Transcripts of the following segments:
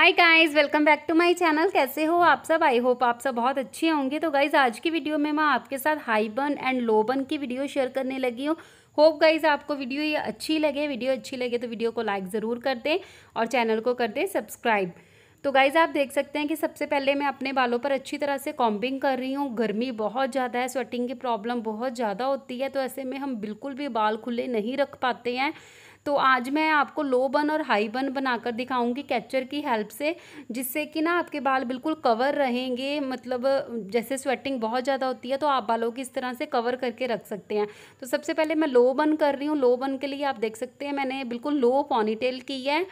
Hi guys welcome back to my channel कैसे हो आप सब? आई होप आप सब बहुत अच्छे होंगे। तो गाइस आज की वीडियो में मैं आपके साथ हाई बन एंड लो बन की वीडियो शेयर करने लगी हूँ। होप गाइस आपको वीडियो ये अच्छी लगे। वीडियो अच्छी लगे तो वीडियो को लाइक ज़रूर कर दें और चैनल को कर दें सब्सक्राइब तो गाइज़ आप देख सकते हैं कि सबसे पहले मैं अपने बालों पर अच्छी तरह से कॉम्बिंग कर रही हूँ। गर्मी बहुत ज़्यादा है स्वेटिंग की प्रॉब्लम बहुत ज़्यादा होती है। तो ऐसे में हम बिल्कुल भी बाल खुले नहीं रख पाते हैं। तो आज मैं आपको लो बन और हाई बन बनाकर दिखाऊँगी कैचर की हेल्प से, जिससे कि ना आपके बाल बिल्कुल कवर रहेंगे। मतलब जैसे स्वेटिंग बहुत ज़्यादा होती है तो आप बालों की इस तरह से कवर करके रख सकते हैं। तो सबसे पहले मैं लो बन कर रही हूँ। लो बन के लिए आप देख सकते हैं, मैंने बिल्कुल लो पॉनीटेल की है।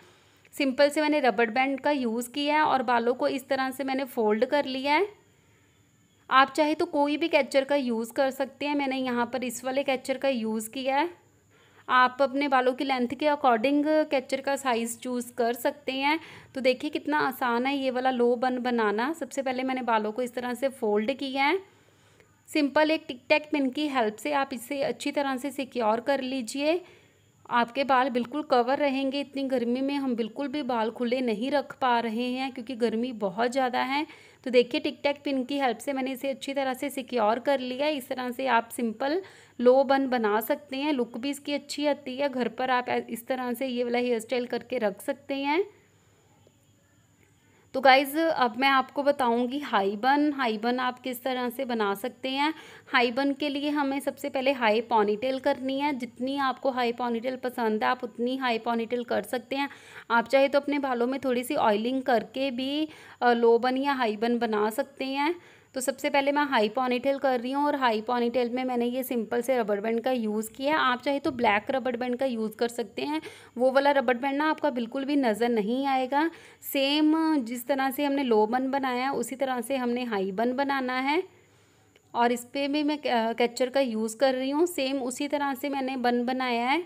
सिंपल से मैंने रबड़ बैंड का यूज़ किया है और बालों को इस तरह से मैंने फोल्ड कर लिया है। आप चाहे तो कोई भी कैचर का यूज़ कर सकते हैं। मैंने यहाँ पर इस वाले कैचर का यूज़ किया है। आप अपने बालों की लेंथ के अकॉर्डिंग कैचर का साइज़ चूज़ कर सकते हैं। तो देखिए कितना आसान है ये वाला लो बन बनाना। सबसे पहले मैंने बालों को इस तरह से फोल्ड किया है। सिंपल एक टिक टैक पिन की हेल्प से आप इसे अच्छी तरह से सिक्योर कर लीजिए। आपके बाल बिल्कुल कवर रहेंगे, इतनी गर्मी में हम बिल्कुल भी बाल खुले नहीं रख पा रहे हैं क्योंकि गर्मी बहुत ज़्यादा है। तो देखिए टिक टैक पिन की हेल्प से मैंने इसे अच्छी तरह से सिक्योर कर लिया इस तरह से आप सिंपल लो बन बना सकते हैं। लुक भी इसकी अच्छी आती है। घर पर आप इस तरह से ये वाला हेयर स्टाइल करके रख सकते हैं। तो गाइज़ अब मैं आपको बताऊँगी हाई बन हाई बन आप किस तरह से बना सकते हैं। हाई बन के लिए हमें सबसे पहले हाई पॉनीटेल करनी है। जितनी आपको हाई पॉनीटेल पसंद है, आप उतनी हाई पॉनीटेल कर सकते हैं। आप चाहे तो अपने बालों में थोड़ी सी ऑयलिंग करके भी लो बन या हाई बन बना सकते हैं। तो सबसे पहले मैं हाई पॉनीटेल कर रही हूँ और हाई पॉनीटेल में मैंने ये सिंपल से रबड़ बैंड का यूज़ किया है। आप चाहे तो ब्लैक रबड़ बैंड का यूज़ कर सकते हैं। वो वाला रबड़ बैंड ना आपका बिल्कुल भी नज़र नहीं आएगा। सेम जिस तरह से हमने लो बन बनाया उसी तरह से हमने हाई बन बनाना है। और इस पर भी मैं कैचर का यूज़ कर रही हूँ। सेम उसी तरह से मैंने बन बनाया है।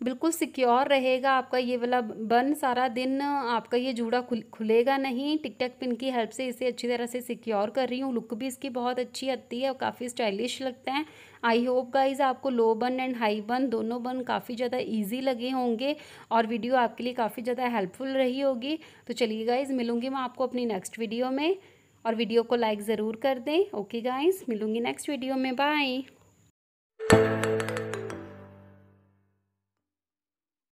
बिल्कुल सिक्योर रहेगा, आपका ये वाला बन सारा दिन, आपका ये जूड़ा खुल, खुलेगा नहीं। टिक टैक पिन की हेल्प से इसे अच्छी तरह से सिक्योर कर रही हूँ। लुक भी इसकी बहुत अच्छी आती है और काफ़ी स्टाइलिश लगता है। आई होप गाइज़ आपको लो बन एंड हाई बन दोनों बन काफ़ी ज़्यादा ईजी लगे होंगे और वीडियो आपके लिए काफ़ी ज़्यादा हेल्पफुल रही होगी। तो चलिए गाइज़ मिलूँगी मैं आपको अपनी नेक्स्ट वीडियो में और वीडियो को लाइक ज़रूर कर दें। ओके गाइज़ मिलूँगी नेक्स्ट वीडियो में। बाय।